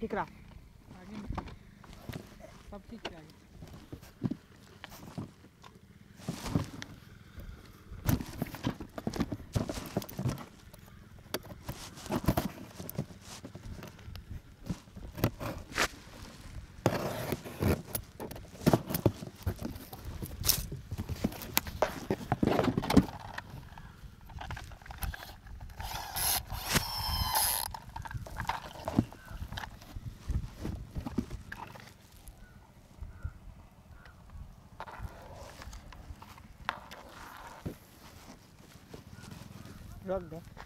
टिकरा रहा। सब ठीक Rugby.